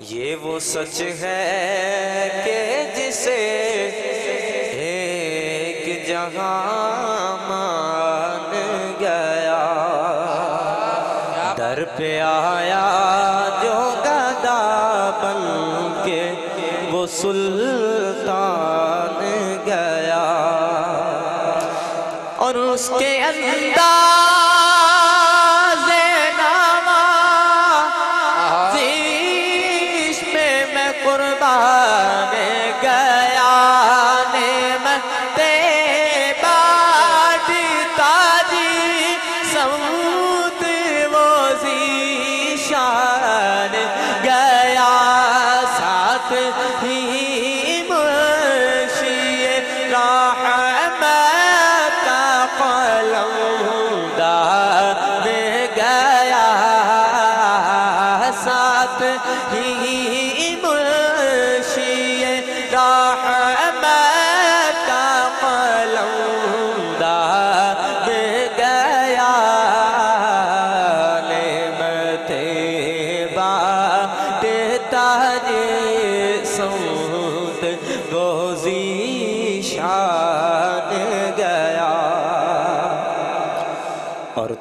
یہ وہ سچ ہے کہ جسے ایک جہاں مان گیا۔ در پہ آیا جو گدا بن کے وہ سلطان گیا۔ اور اس کے انداز میں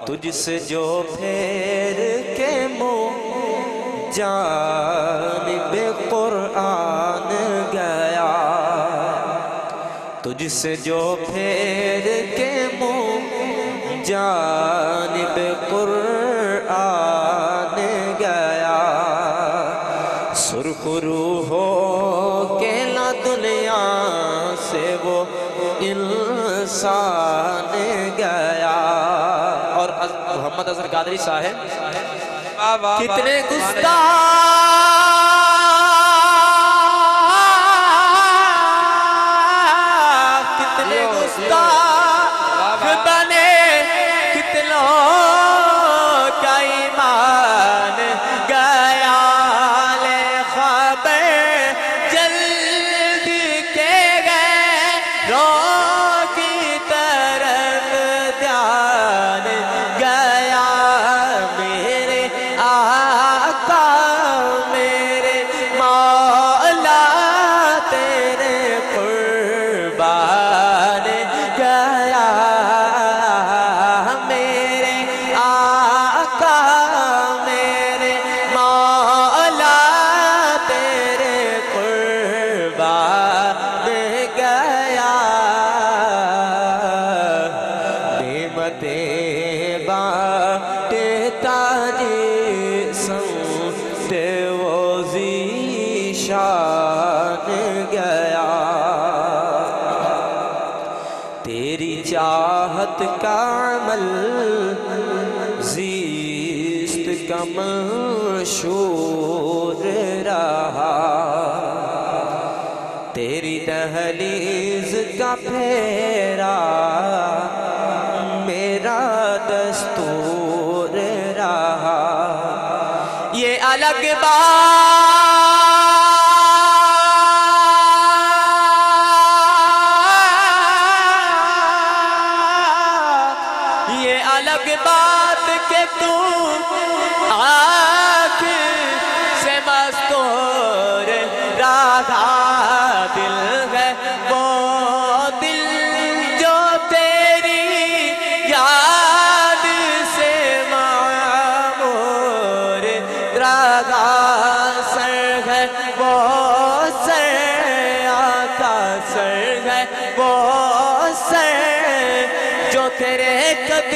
تجھ سے جو پھیر کے مو جانب قرآن گیا۔ تجھ سے جو پھیر کے مو جانب محمد اظہر قادری صاحب۔ کتنے گستاخ تیری چاہت کا عمل، زیست کا منشور رہا۔ تیری دہلیز کا پھیرا، میرا دستور رہا۔ یہ الگ بات یہ الگ بات کہ تو آنکھ سے مستور راہا دل ہے، وہ دل جو تیری یاد سے معمور راگا سر ہے، وہ سر آقا سر ہے، وہ سر جو تیرے قدموں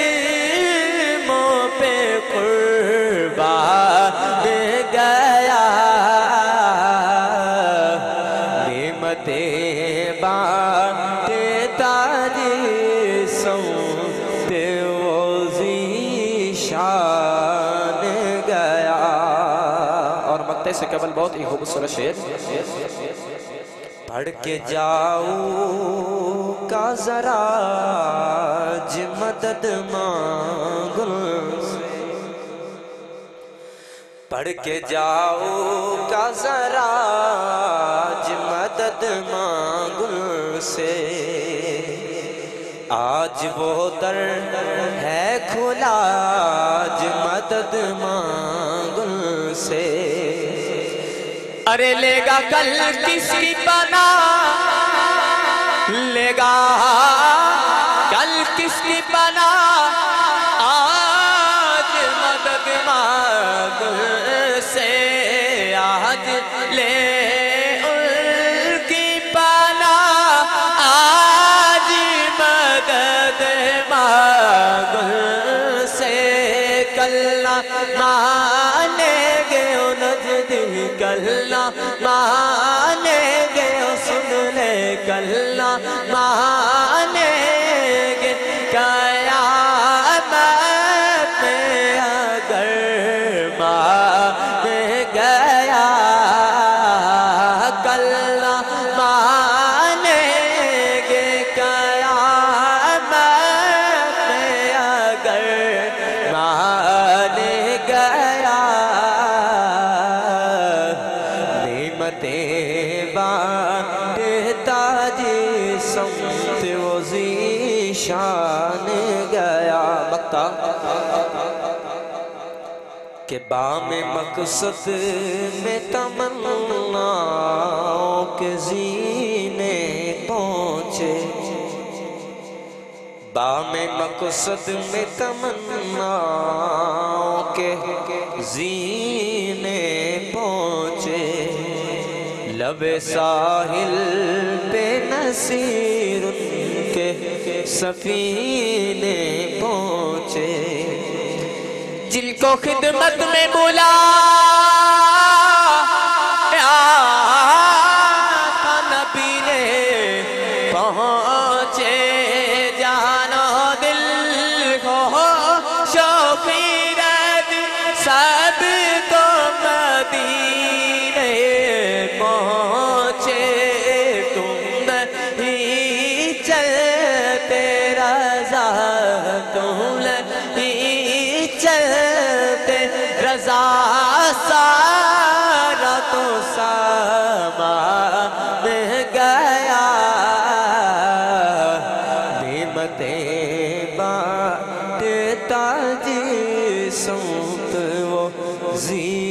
نعمت باٹتا جی سمت شان گیا۔ اور مکتے سے قبل بہت ہی خوبصورت شعر۔ پڑھ کے جاؤ کا ذرا مدد مانگل۔ پڑھ کے جاؤ کا ذرا مدد سے۔ آج وہ در ہے کھلا، آج مدد مانگ سے۔ ارے لے گا کل کس کی بنا لے گا کل کس کی بنا آج مدد مانگ سے۔ آج لے نجدی کلنا مانیں گے سن لے کلنا مانیں گیا کہ بام مقصد میں تمنا کے زینے پہنچے۔ بام مقصد میں تمنا کے زینے پہنچے۔ لب ساحل پہ نصیر ان کے سفینے جن کو خدمت میں بولا سارا تو ساما میں گیا نعمتیں بانٹتا جی سوت وہ زی شان